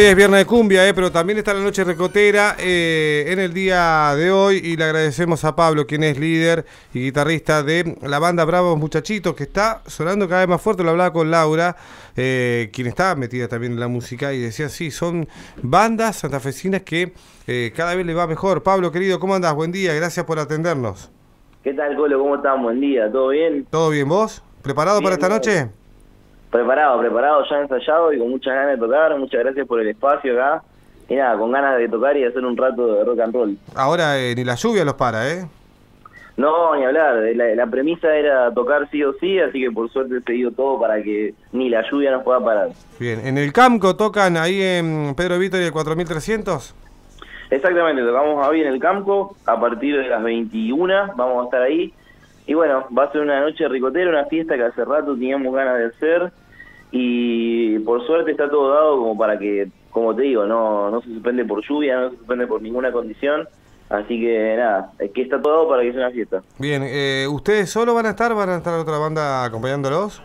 Hoy es viernes de cumbia, eh, pero también está la noche recotera eh, en el día de hoy y le agradecemos a Pablo, quien es líder y guitarrista de la banda Bravos Muchachitos, que está sonando cada vez más fuerte. Lo hablaba con Laura, eh, quien está metida también en la música, y decía, sí, son bandas santafesinas que eh, cada vez le va mejor. Pablo, querido, ¿cómo andás? Buen día, gracias por atendernos. ¿Qué tal, Colo? ¿Cómo estás? Buen día, ¿todo bien? ¿Todo bien vos? ¿Preparado para esta Bien, noche? Preparado, preparado, ya ensayado y con muchas ganas de tocar. Muchas gracias por el espacio acá. Y nada, con ganas de tocar y hacer un rato de rock and roll. Ahora eh, ni la lluvia los para, ¿eh? No, ni hablar. La, la premisa era tocar sí o sí, así que por suerte se dio todo para que ni la lluvia nos pueda parar. Bien, ¿en el Camco tocan ahí en Pedro Vítor y el 4300? Exactamente, tocamos hoy en el campo. A partir de las 21 vamos a estar ahí. Y bueno, va a ser una noche ricotera, una fiesta que hace rato teníamos ganas de hacer. Y por suerte está todo dado como para que, como te digo, no, no se suspende por lluvia, no se suspende por ninguna condición. Así que nada, es que está todo dado para que sea una fiesta. Bien, eh, ¿ustedes solo van a estar? ¿Van a estar otra banda acompañándolos?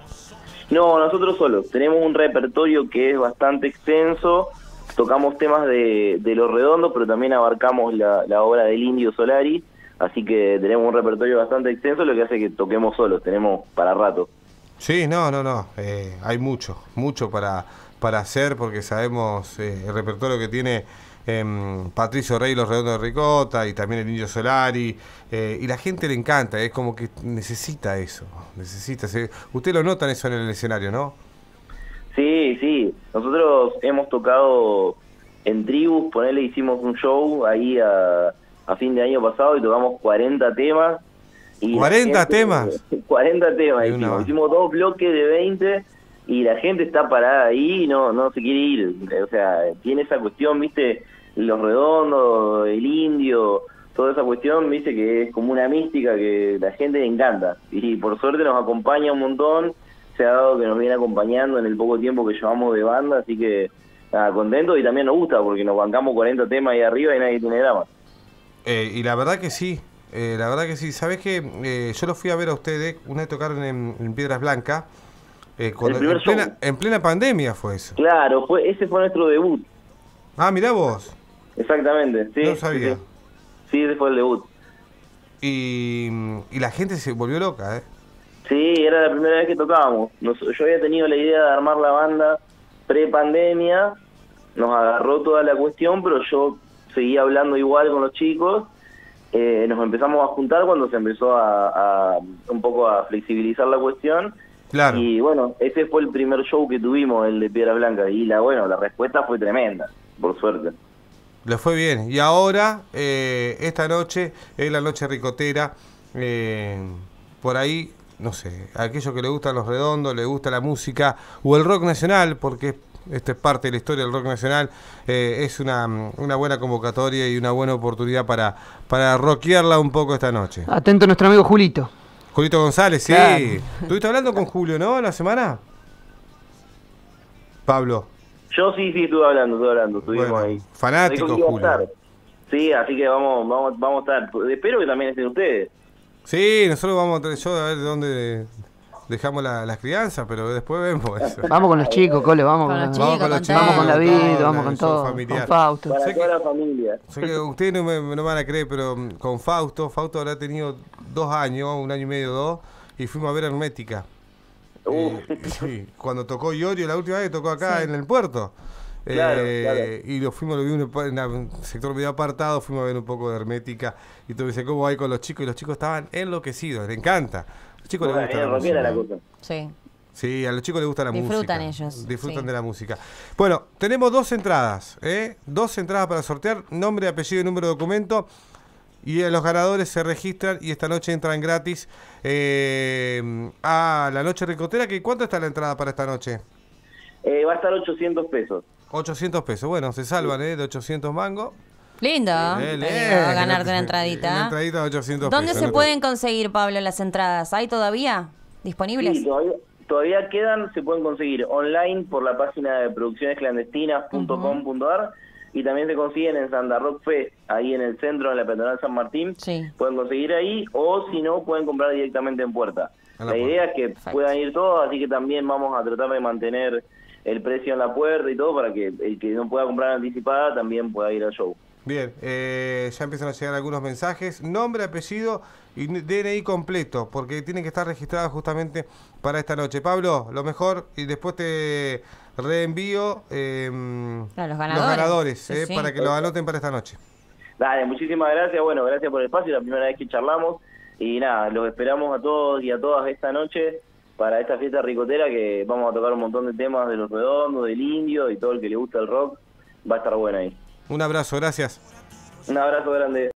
No, nosotros solos. Tenemos un repertorio que es bastante extenso. Tocamos temas de, de Los Redondos, pero también abarcamos la, la obra del Indio Solari. Así que tenemos un repertorio bastante extenso, lo que hace que toquemos solos. Tenemos para rato. Sí, no, no, no. eh, hay mucho, mucho para, para hacer porque sabemos eh, el repertorio que tiene em, Patricio Rey, Los Redondos de Ricota y también el Indio Solari. eh, y la gente le encanta, es como que necesita eso. necesita Usted lo notan eso en el escenario, ¿no? Sí, sí. Nosotros hemos tocado en Tribus, ponele, hicimos un show ahí a, a fin de año pasado y tocamos 40 temas. Y la ¿40 temas? 40 temas. Hicimos dos bloques de 20 y la gente está parada ahí y no, no se quiere ir. O sea, tiene esa cuestión, viste, los redondos, el indio, toda esa cuestión, viste, que es como una mística que la gente le encanta. Y por suerte nos acompaña un montón se ha dado que nos viene acompañando en el poco tiempo que llevamos de banda, así que nada, contento y también nos gusta porque nos bancamos 40 temas ahí arriba y nadie tiene drama. Eh, y la verdad que sí, eh, la verdad que sí. ¿Sabés que eh, yo los fui a ver a ustedes, una vez tocaron en, en Piedras Blancas, eh, cuando- en, plena, show. en plena pandemia fue eso. Claro, fue ese fue nuestro debut, Ah, mirá vos, exactamente, sí. no sabía. Sí, sí, ese fue el debut. Y, y la gente se volvió loca, ¿eh? Sí, era la primera vez que tocábamos. Nos- yo había tenido la idea de armar la banda pre-pandemia, nos agarró toda la cuestión, pero yo seguía hablando igual con los chicos. Eh, nos empezamos a juntar cuando se empezó a, a un poco a flexibilizar la cuestión. Claro. Y bueno, ese fue el primer show que tuvimos, el de Piedra Blanca. Y la bueno, la respuesta fue tremenda, por suerte. Le fue bien. Y ahora, eh, esta noche, es la noche ricotera. eh, por ahí, no sé, a aquellos que le gustan los redondos, le gusta la música o el rock nacional, porque esta es parte de la historia del rock nacional, eh, es una, una buena convocatoria y una buena oportunidad para, para rockearla un poco esta noche. Atento a nuestro amigo Julito. Julito González, sí. Claro. ¿Estuviste hablando con Julio, no? ¿La semana? Pablo. Yo sí, sí, estuve hablando, estuve hablando, estuvimos Bueno, ahí. fanático, a Julio. Sí, así que vamos, vamos, vamos a estar. Espero que también estén ustedes. Sí, nosotros vamos a yo a ver de dónde dejamos la- las crianzas, pero después vemos eso. Vamos con los chicos, Cole, vamos Con con, los chicos, con los con chicos, vamos con todo. David, todo, vamos con todo, familiar. con Fausto. Para Sé toda que- la familia. Sé que ustedes no me, no me van a creer, pero mm, con Fausto, Fausto habrá tenido dos años, un año y medio, dos, y fuimos a ver Hermética. Uh. Eh, sí, cuando tocó Iorio la última vez que tocó acá Sí. en el puerto. Claro, Eh, claro. Y lo fuimos, lo vimos en un sector medio apartado, fuimos a ver un poco de Hermética. Y tú dices, ¿cómo hay con los chicos? Y los chicos estaban enloquecidos, les encanta. A los chicos les Bueno, gusta es la música. cosa. Sí. Sí, a los chicos les gusta la Disfrutan música. ellos, Disfrutan sí. de la música. Bueno, tenemos dos entradas, ¿eh? Dos entradas para sortear, nombre, apellido y número de documento. Y eh, los ganadores se registran y esta noche entran gratis eh, a la noche ricotera. Que, ¿Cuánto está la entrada para esta noche? Eh, va a estar 800 pesos. 800 pesos. Bueno, se salvan, ¿eh? De 800 mangos. Lindo. Eh, Lindo, ganarte una Una entradita. entradita de 800 ¿Dónde pesos. se ¿no? pueden conseguir, Pablo, las entradas? ¿Hay todavía disponibles? Sí, todavía, todavía quedan, se pueden conseguir online por la página de produccionesclandestinas.com.ar y también se consiguen en Santa Rock Fest, ahí en el centro, en la peatonal San Martín. Sí. Pueden conseguir ahí o si no, pueden comprar directamente en puerta. La La idea es que Perfecto. puedan ir todos, así que también vamos a tratar de mantener el precio en la puerta y todo para que el que no pueda comprar anticipada también pueda ir al show. Bien, eh, ya empiezan a llegar algunos mensajes. Nombre, apellido y DNI completo, porque tienen que estar registrados justamente para esta noche. Pablo, lo mejor, y después te reenvío eh, los ganadores. Sí, eh, sí. para que lo anoten para esta noche. Dale, muchísimas gracias. Bueno, gracias por el espacio, la primera vez que charlamos. Y nada, los esperamos a todos y a todas esta noche para esta fiesta ricotera que vamos a tocar un montón de temas de los redondos, del indio y todo el que le gusta el rock. Va a estar bueno ahí. Un abrazo, gracias. Un abrazo grande.